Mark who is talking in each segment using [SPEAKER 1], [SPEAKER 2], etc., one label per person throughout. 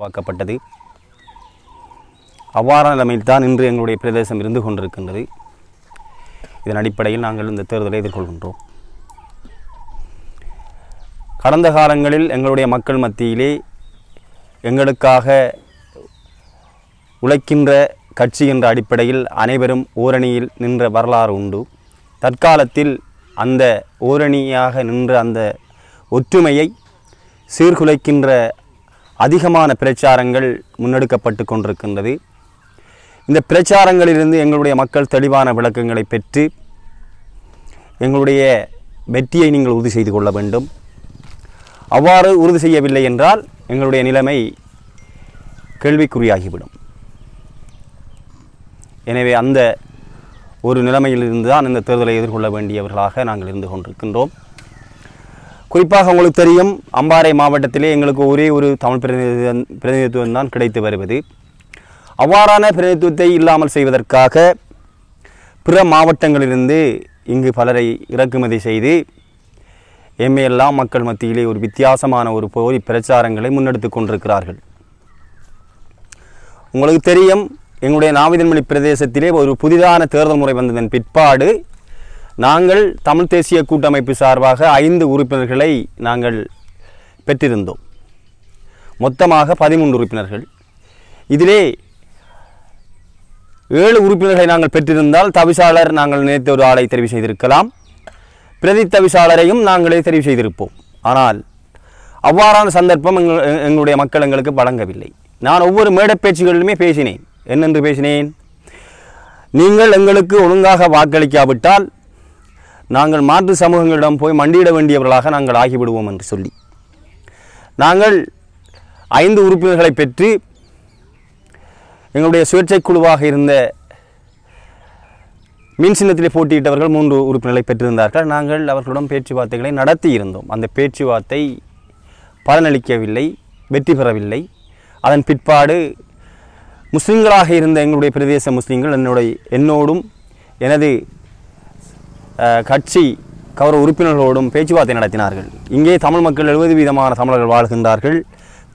[SPEAKER 1] உருவாக்கப்பட்டது. அவ்வாறான நிலைமையில் இன்று எங்களுடைய பிரதேசம் இருந்து கொண்டிருக்கின்றது. இதன் அடிப்படையில் நாங்கள் இந்த தேர்தலை எதிர்கொள்கின்றோம். கடந்த காலங்களில் எங்களுடைய மக்கள் மத்தியிலே எங்களுக்காக உழைக்கின்ற கட்சி என்ற அடிப்படையில் அனைவரும் ஓரணியில் நின்ற வரலாறு உண்டு. தற்காலத்தில் அந்த ஓரணியாக நின்ற அந்த ஒற்றுமையை சீர்குலைக்கின்ற அதிகமான பிரச்சாரங்கள் முன்னெடுக்கப்பட்டு கொண்டிருக்கின்றது. இந்த பிரச்சாரங்களிலிருந்து எங்களுடைய மக்கள் தெளிவான விளக்கங்களை பெற்று எங்களுடைய வெற்றியை நீங்கள் உறுதி செய்து கொள்ள வேண்டும். அவ்வாறு உறுதி செய்யவில்லை என்றால் எங்களுடைய நிலைமை கேள்விக்குறியாகிவிடும். எனவே அந்த ஒரு நிலைமையிலிருந்து தான் இந்த தேர்தலை எதிர்கொள்ள வேண்டியவர்களாக நாங்கள் இருந்து கொண்டிருக்கின்றோம். குறிப்பாக உங்களுக்கு தெரியும் அம்பாறை மாவட்டத்திலே எங்களுக்கு ஒரே ஒரு தமிழ் பிரதிநிதி பிரதிநிதித்துவம் தான் கிடைத்து வருவது. அவ்வாறான பிரதிநிதித்துவத்தை இல்லாமல் செய்வதற்காக பிற மாவட்டங்களிலிருந்து இங்கு பலரை இறக்குமதி செய்து எம்மையெல்லாம் மக்கள் மத்தியிலே ஒரு வித்தியாசமான ஒரு போலி பிரச்சாரங்களை முன்னெடுத்து கொண்டிருக்கிறார்கள். உங்களுக்கு தெரியும் எங்களுடைய நாவிதன்மொழி பிரதேசத்திலே ஒரு புதிதான தேர்தல் முறை வந்ததன் பிற்பாடு நாங்கள் தமிழ் தேசிய கூட்டமைப்பு சார்பாக ஐந்து உறுப்பினர்களை நாங்கள் பெற்றிருந்தோம். மொத்தமாக பதிமூன்று உறுப்பினர்கள். இதிலே ஏழு உறுப்பினர்களை நாங்கள் பெற்றிருந்தால் தவிசாளர் நாங்கள் நினைத்த ஒரு ஆளை தெரிவு செய்திருக்கலாம். பிரதி தவிசாளரையும் நாங்களே தெரிவு செய்திருப்போம். ஆனால் அவ்வாறான சந்தர்ப்பம் எங்கள் எங்களுடைய மக்கள் எங்களுக்கு வழங்கவில்லை. நான் ஒவ்வொரு மேடைப் பேச்சுகளிலுமே பேசினேன். என்னென்று பேசினேன்? நீங்கள் எங்களுக்கு ஒழுங்காக வாக்களிக்காவிட்டால் நாங்கள் மாற்று சமூகங்களிடம் போய் மண்டியிட வேண்டியவர்களாக நாங்கள் ஆகிவிடுவோம் என்று சொல்லி. நாங்கள் ஐந்து உறுப்பினர்களை பெற்று எங்களுடைய சுயேட்சை குழுவாக இருந்த மின் சின்னத்திலே போட்டியிட்டவர்கள் மூன்று உறுப்பினர்களை பெற்றிருந்தார்கள். நாங்கள் அவர்களிடம் பேச்சுவார்த்தைகளை நடத்தி இருந்தோம். அந்த பேச்சுவார்த்தை பலனளிக்கவில்லை வெற்றி பெறவில்லை. அதன் பிற்பாடு முஸ்லீம்களாக இருந்த எங்களுடைய பிரதேச முஸ்லீம்கள் என்னுடைய என்னோடும் எனது கட்சி கௌரவ உறுப்பினர்களோடும் பேச்சுவார்த்தை நடத்தினார்கள். இங்கே தமிழ் மக்கள் எழுபது வீதமான தமிழர்கள் வாழ்கின்றார்கள்.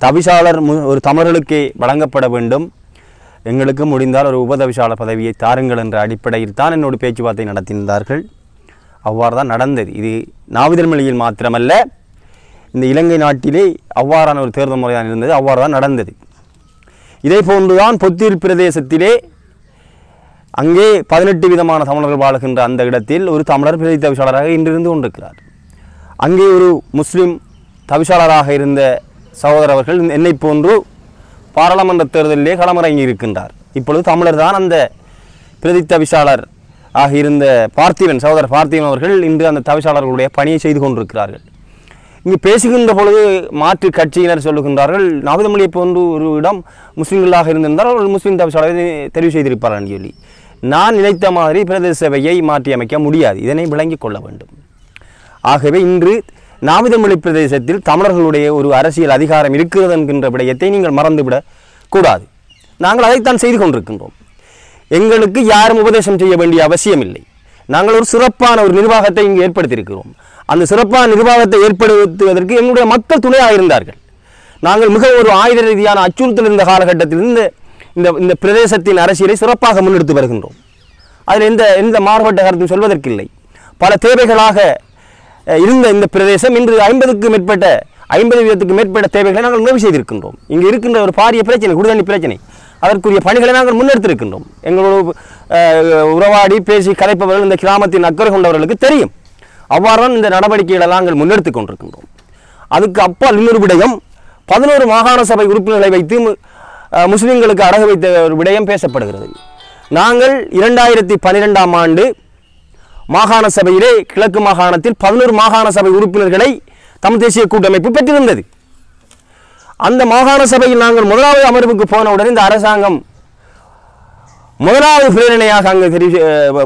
[SPEAKER 1] தவிசாளர் மு- ஒரு தமிழர்களுக்கே வழங்கப்பட வேண்டும். எங்களுக்கு முடிந்தால் ஒரு உபதவிசாளர் பதவியை தாருங்கள் என்ற அடிப்படையில் தான் என்னோடு பேச்சுவார்த்தை நடத்தியிருந்தார்கள். அவ்வாறு தான் நடந்தது. இது நாவிதர்மொழியில் மாத்திரமல்ல இந்த இலங்கை நாட்டிலே அவ்வாறான ஒரு தேர்தல் முறைதான் இருந்தது. அவ்வாறு தான் நடந்தது. இதே போன்றுதான் பொத்தீர் பிரதேசத்திலே அங்கே பதினெட்டு விதமான தமிழர்கள் வாழ்கின்ற அந்த இடத்தில் ஒரு தமிழர் பிரதி தவிசாளராக இன்றிருந்து கொண்டிருக்கிறார். அங்கே ஒரு முஸ்லிம் தவிசாளராக இருந்த சகோதரர் அவர்கள் என்னை போன்று பாராளுமன்ற தேர்தலிலே களமிறங்கி இருக்கின்றார். இப்பொழுது தமிழர் தான் அந்த பிரதி தவிசாளர் ஆக இருந்த பார்த்திபன் சகோதரர் பார்த்திபன் அவர்கள் இன்று அந்த தவிசாளர்களுடைய பணியை செய்து கொண்டிருக்கிறார்கள். இங்கு பேசுகின்ற பொழுது மாற்று கட்சியினர் சொல்லுகின்றார்கள் நாவிதமொழியை போன்று ஒரு இடம் முஸ்லீம்களாக இருந்திருந்தால் ஒரு முஸ்லீம் தவிசாளரை தெரிவு செய்திருப்பார்கள் சொல்லி. நான் நினைத்த மாதிரி பிரதேச சபையை மாற்றியமைக்க முடியாது. இதனை விளங்கிக் கொள்ள வேண்டும். ஆகவே இன்று நாவிதமொழி பிரதேசத்தில் தமிழர்களுடைய ஒரு அரசியல் அதிகாரம் இருக்கிறது என்கின்ற விடயத்தை நீங்கள் மறந்துவிடக் கூடாது. நாங்கள் அதைத்தான் செய்து கொண்டிருக்கின்றோம். எங்களுக்கு யாரும் உபதேசம் செய்ய வேண்டிய அவசியம் இல்லை நாங்கள் ஒரு சிறப்பான ஒரு நிர்வாகத்தை இங்கு ஏற்படுத்தியிருக்கிறோம். அந்த சிறப்பான நிர்வாகத்தை ஏற்படுத்துவதற்கு எங்களுடைய மக்கள் துணையாக இருந்தார்கள் நாங்கள் மிக ஒரு ஆயுத ரீதியான அச்சுறுத்தல் இருந்த காலகட்டத்தில் இந்த இந்த பிரதேசத்தின் அரசியலை சிறப்பாக முன்னெடுத்து வருகின்றோம். அதில் எந்த எந்த மாறுபட்ட கருத்தும் சொல்வதற்கில்லை. பல தேவைகளாக இருந்த இந்த பிரதேசம் இன்று ஐம்பதுக்கு மேற்பட்ட ஐம்பது வீதத்துக்கு மேற்பட்ட தேவைகளை நாங்கள் நிறைவு செய்திருக்கின்றோம். இங்கே இருக்கின்ற ஒரு பாரிய பிரச்சனை குடிதண்ணி பிரச்சனை. அதற்குரிய பணிகளை நாங்கள் முன்னெடுத்திருக்கின்றோம். எங்களோட உறவாடி பேசி கலைப்பவர்கள் இந்த கிராமத்தின் அக்கறை கொண்டவர்களுக்கு தெரியும். அவ்வாறுதான் இந்த நடவடிக்கைகளை நாங்கள் முன்னெடுத்துக் கொண்டிருக்கின்றோம். அதுக்கு அப்பால் இன்னொரு விடயம் பதினோரு மாகாண சபை உறுப்பினர்களை வைத்து முஸ்லிம்களுக்கு அடகு வைத்த ஒரு விடயம் பேசப்படுகிறது. நாங்கள் இரண்டாயிரத்தி பன்னிரெண்டாம் ஆண்டு மாகாண சபையிலே கிழக்கு மாகாணத்தில் பதினோரு மாகாண சபை உறுப்பினர்களை தமிழ் தேசிய கூட்டமைப்பு பெற்றிருந்தது. அந்த மாகாண சபையில் நாங்கள் முதலாவது அமர்வுக்கு போனவுடன் இந்த அரசாங்கம் முதலாவது பிரேரணையாக அங்கு தெரிவி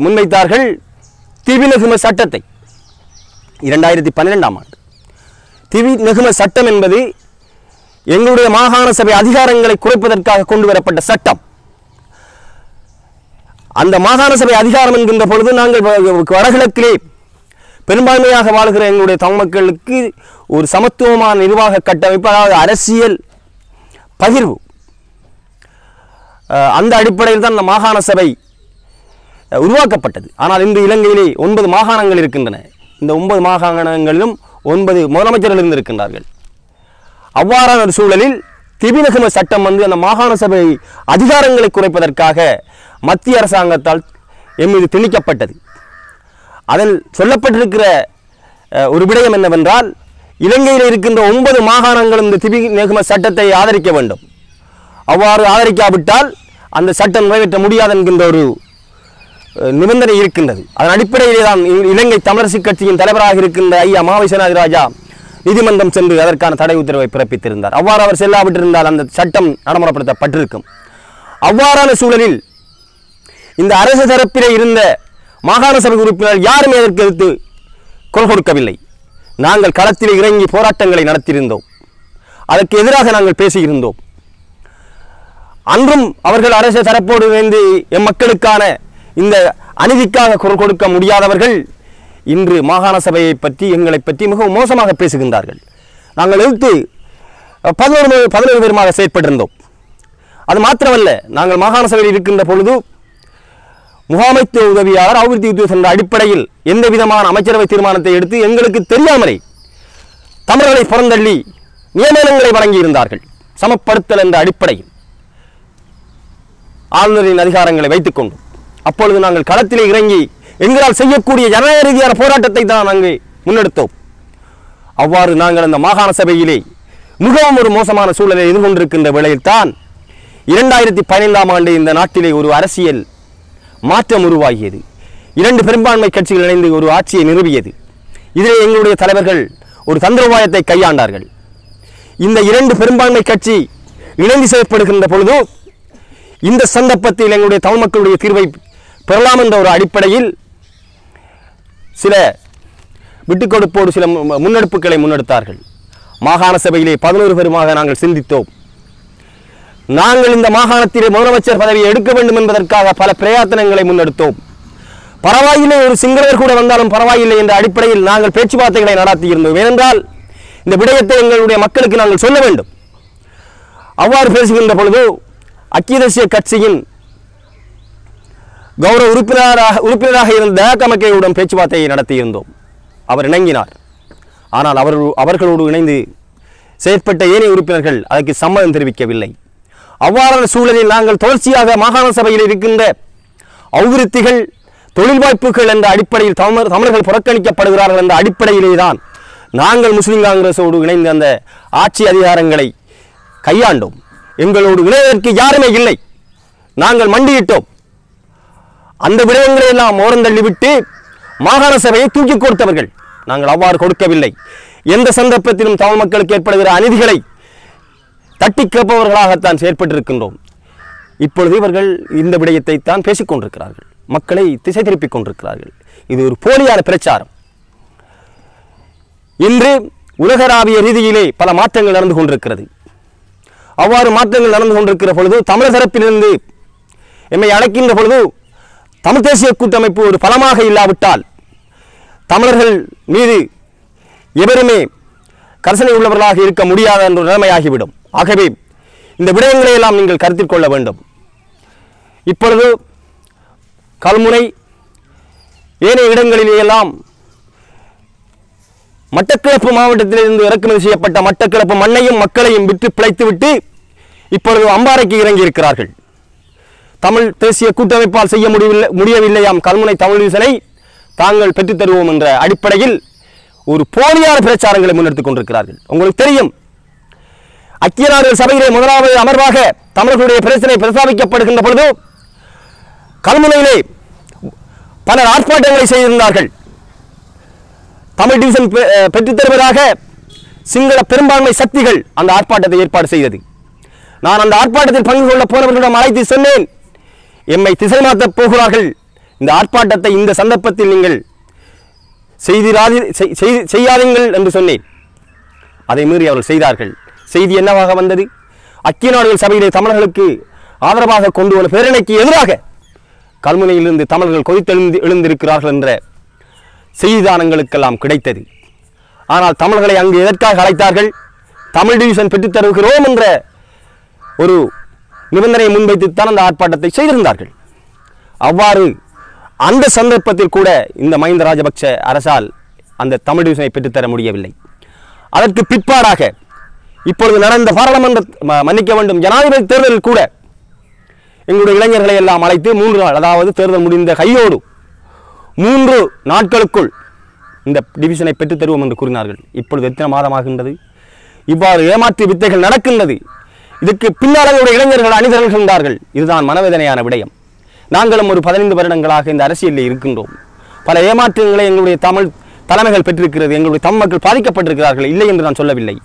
[SPEAKER 1] முன்வைத்தார்கள் திவி நெகும சட்டத்தை. இரண்டாயிரத்தி பன்னிரெண்டாம் ஆண்டு. திவி நெகும சட்டம் என்பது எங்களுடைய மாகாண சபை அதிகாரங்களை குறைப்பதற்காக கொண்டு வரப்பட்ட சட்டம். அந்த மாகாண சபை அதிகாரம் என்கின்ற பொழுது நாங்கள் வடகிழக்கிலே பெரும்பான்மையாக வாழ்கிற எங்களுடைய தமிழ் மக்களுக்கு ஒரு சமத்துவமான நிர்வாக கட்டமைப்பு அதாவது அரசியல் பகிர்வு. அந்த அடிப்படையில் தான் இந்த மாகாண சபை உருவாக்கப்பட்டது. ஆனால் இன்று இலங்கையிலே ஒன்பது மாகாணங்கள் இருக்கின்றன. இந்த ஒன்பது மாகாணங்களிலும் ஒன்பது முதலமைச்சர்கள் இருந்திருக்கின்றார்கள் அவ்வாறான ஒரு சூழலில் திபிநகம சட்டம் வந்து அந்த மாகாண சபை அதிகாரங்களை குறைப்பதற்காக மத்திய அரசாங்கத்தால் எம் மீது திணிக்கப்பட்டது. அதில் சொல்லப்பட்டிருக்கிற ஒரு விடயம் என்னவென்றால் இலங்கையில் இருக்கின்ற ஒன்பது மாகாணங்களும் இந்த திபி நிகம சட்டத்தை ஆதரிக்க வேண்டும். அவ்வாறு ஆதரிக்காவிட்டால் அந்த சட்டம் நிறைவேற்ற முடியாது என்கின்ற ஒரு நிபந்தனை இருக்கின்றது. அதன் அடிப்படையிலே தான் இ- இலங்கை தமிழரசு கட்சியின் தலைவராக இருக்கின்ற ஐயா மாவை ராஜா நீதிமன்றம் சென்று அதற்கான தடை உத்தரவை பிறப்பித்திருந்தார். அவ்வாறு அவர் செல்லாவிட்டிருந்தால் அந்த சட்டம் நடைமுறைப்படுத்தப்பட்டிருக்கும். அவ்வாறான சூழலில் இந்த அரசு தரப்பிலே இருந்த மாகாண சபை உறுப்பினர் யாருமே அதற்கு எதிர்த்து குரல் கொடுக்கவில்லை. நாங்கள் களத்தில் இறங்கி போராட்டங்களை நடத்தியிருந்தோம். அதற்கு எதிராக நாங்கள் பேசியிருந்தோம். அன்றும் அவர்கள் அரசு தரப்போடு இணைந்து எம் மக்களுக்கான இந்த அநீதிக்காக குரல் கொடுக்க முடியாதவர்கள் இன்று மாகாண சபையை பற்றி எங்களை பற்றி மிகவும் மோசமாக பேசுகின்றார்கள். நாங்கள் எதிர்த்து பதினோரு பதினோரு பேருமாக செயற்பட்டிருந்தோம். அது மாத்திரமல்ல நாங்கள் மாகாண சபையில் இருக்கின்ற பொழுது முகாமைத்துவ உதவியாளர் அபிவிருத்தி உத்தியோகம் என்ற அடிப்படையில் எந்த விதமான அமைச்சரவை தீர்மானத்தை எடுத்து எங்களுக்கு தெரியாமலே தமிழர்களை புறந்தள்ளி நியமனங்களை வழங்கியிருந்தார்கள். சமப்படுத்தல் என்ற அடிப்படையில் ஆளுநரின் அதிகாரங்களை வைத்துக்கொண்டு அப்பொழுது நாங்கள் களத்திலே இறங்கி எங்களால் செய்யக்கூடிய ஜனநாயக ரீதியான போராட்டத்தை தான் நாங்கள் முன்னெடுத்தோம். அவ்வாறு நாங்கள் அந்த மாகாண சபையிலே மிகவும் ஒரு மோசமான சூழலை எதிர்கொண்டிருக்கின்ற வேளையில்தான் இரண்டாயிரத்தி பதினைந்தாம் ஆண்டு இந்த நாட்டிலே ஒரு அரசியல் மாற்றம் உருவாகியது. இரண்டு பெரும்பான்மை கட்சிகள் இணைந்து ஒரு ஆட்சியை நிறுவியது. இதிலே எங்களுடைய தலைவர்கள் ஒரு தந்திரோபாயத்தை கையாண்டார்கள். இந்த இரண்டு பெரும்பான்மை கட்சி இணைந்து செயற்படுகின்ற பொழுது இந்த சந்தர்ப்பத்தில் எங்களுடைய தமிழ் மக்களுடைய தீர்வை பெறலாம் என்ற ஒரு அடிப்படையில் சில விட்டுக்கொடுப்போடு சில மு- முன்னெடுப்புகளை முன்னெடுத்தார்கள். மாகாண சபையிலே பதினோரு பேருமாக நாங்கள் சிந்தித்தோம். நாங்கள் இந்த மாகாணத்திலே முதலமைச்சர் பதவியை எடுக்க வேண்டும் என்பதற்காக பல பிரயத்தனங்களை முன்னெடுத்தோம். பரவாயில்லை ஒரு சிங்களவர் கூட வந்தாலும் பரவாயில்லை என்ற அடிப்படையில் நாங்கள் பேச்சுவார்த்தைகளை நடத்தியிருந்தோம். ஏனென்றால் இந்த விடயத்தை எங்களுடைய மக்களுக்கு நாங்கள் சொல்ல வேண்டும். அவ்வாறு பேசுகின்ற பொழுது அக்கிய தேசிய கட்சியின் கௌரவ உறுப்பினராக உறுப்பினராக இருந்த கமக்கேயுடன் பேச்சுவார்த்தையை நடத்தியிருந்தோம். அவர் இணங்கினார். ஆனால் அவர் அவர்களோடு இணைந்து செயற்பட்ட ஏனைய உறுப்பினர்கள் அதற்கு சம்மதம் தெரிவிக்கவில்லை. அவ்வாறான சூழலில் நாங்கள் தொடர்ச்சியாக மாகாண சபையில் இருக்கின்ற அபிவிருத்திகள் தொழில் வாய்ப்புகள் என்ற அடிப்படையில் தமிழர் தமிழர்கள் புறக்கணிக்கப்படுகிறார்கள் என்ற அடிப்படையிலே தான் நாங்கள் முஸ்லீம் காங்கிரஸோடு இணைந்து அந்த ஆட்சி அதிகாரங்களை கையாண்டோம். எங்களோடு இணைவதற்கு யாருமே இல்லை. நாங்கள் மண்டியிட்டோம். அந்த விடயங்களை எல்லாம் ஓரந்தள்ளிவிட்டு மாகாண சபையை தூக்கி கொடுத்தவர்கள் நாங்கள் அவ்வாறு கொடுக்கவில்லை. எந்த சந்தர்ப்பத்திலும் தமிழ் மக்களுக்கு ஏற்படுகிற அநீதிகளை தட்டி கேட்பவர்களாகத்தான் செயற்பட்டிருக்கின்றோம். இப்பொழுது இவர்கள் இந்த விடயத்தை தான் பேசிக் கொண்டிருக்கிறார்கள். மக்களை திசை திருப்பிக் கொண்டிருக்கிறார்கள். இது ஒரு போலியான பிரச்சாரம். இன்று உலகளாவிய ரீதியிலே பல மாற்றங்கள் நடந்து கொண்டிருக்கிறது. அவ்வாறு மாற்றங்கள் நடந்து கொண்டிருக்கிற பொழுது தமிழர் தரப்பிலிருந்து எம்மை அழைக்கின்ற பொழுது தமிழ் தேசிய கூட்டமைப்பு ஒரு பலமாக இல்லாவிட்டால் தமிழர்கள் மீது எவருமே கர்சனை உள்ளவர்களாக இருக்க முடியாத என்ற நிலைமையாகிவிடும். ஆகவே இந்த விடயங்களை எல்லாம் நீங்கள் கருத்தில் கொள்ள வேண்டும். இப்பொழுது கல்முனை ஏனைய இடங்களிலேயெல்லாம் மட்டக்கிழப்பு மட்டக்களப்பு மாவட்டத்திலிருந்து இறக்குமதி செய்யப்பட்ட மட்டக்களப்பு மண்ணையும் மக்களையும் விற்று பிழைத்துவிட்டு இப்பொழுது அம்பாறைக்கு இறங்கி இருக்கிறார்கள் தமிழ் தேசிய கூட்டமைப்பால் செய்ய முடியவில்லை முடியவில்லையாம் கல்முனை தமிழீசனை தாங்கள் பெற்றுத் தருவோம் என்ற அடிப்படையில் ஒரு போலியான பிரச்சாரங்களை முன்னெடுத்துக் கொண்டிருக்கிறார்கள். உங்களுக்கு தெரியும் ஐக்கிய நாடுகள் சபையிலே முதலாவது அமர்வாக தமிழர்களுடைய பிரச்சனை பிரஸ்தாபிக்கப்படுகின்ற பொழுது கல்முனையிலே பலர் ஆர்ப்பாட்டங்களை செய்திருந்தார்கள். தமிழ் டிவிஷன் பெ- பெற்றுத் தருவதாக சிங்கள பெரும்பான்மை சக்திகள் அந்த ஆர்ப்பாட்டத்தை ஏற்பாடு செய்தது. நான் அந்த ஆர்ப்பாட்டத்தில் பங்கு கொள்ள போனவர்களிடம் அழைத்து சொன்னேன் எம்மை திசை மாற்றப் போகிறார்கள். இந்த ஆர்ப்பாட்டத்தை இந்த சந்தர்ப்பத்தில் நீங்கள் செய்திராதி செய்- செய்யாதீங்கள் என்று சொன்னேன். அதை மீறி அவர்கள் செய்தார்கள். செய்தி என்னவாக வந்தது? அக்கிய நாடுகள் சபையிலே தமிழர்களுக்கு ஆதரவாக கொண்டு வரும் பேரணிக்கு எதிராக கல்முனையிலிருந்து தமிழர்கள் கொதித்தெழுந்து எழுந்திருக்கிறார்கள் என்ற செய்திதானங்களுக்கெல்லாம் கிடைத்தது. ஆனால் தமிழர்களை அங்கு எதற்காக அழைத்தார்கள்? தமிழ் டிவிஷன் பெற்றுத் தருகிறோம் என்ற ஒரு நிபந்தனையை முன்வைத்துத்தான் அந்த ஆர்ப்பாட்டத்தை செய்திருந்தார்கள். அவ்வாறு அந்த சந்தர்ப்பத்தில் கூட இந்த மஹிந்த ராஜபக்ஷ அரசால் அந்த தமிழ் டிவிஷனை பெற்றுத்தர முடியவில்லை. அதற்கு பிற்பாடாக இப்பொழுது நடந்த பாராளுமன்ற ம- மன்னிக்க வேண்டும் ஜனாதிபதி தேர்தலில் கூட எங்களுடைய இளைஞர்களை எல்லாம் அழைத்து மூன்று நாள் அதாவது தேர்தல் முடிந்த கையோடு மூன்று நாட்களுக்குள் இந்த டிவிஷனை பெற்றுத் தருவோம் என்று கூறினார்கள். இப்பொழுது எத்தனை மாதமாகின்றது இவ்வாறு ஏமாற்று வித்தைகள் நடக்கின்றது. இதுக்கு பின்னால் ஒரு இளைஞர்கள் அணிதிரள்கின்றார்கள் இதுதான் மனவேதனையான விடயம். நாங்களும் ஒரு பதினைந்து வருடங்களாக இந்த அரசியலில் இருக்கின்றோம். பல ஏமாற்றங்களை எங்களுடைய தமிழ் தலைமைகள் பெற்றிருக்கிறது எங்களுடைய தமிழ் மக்கள் பாதிக்கப்பட்டிருக்கிறார்கள் இல்லை என்று நான் சொல்லவில்லை.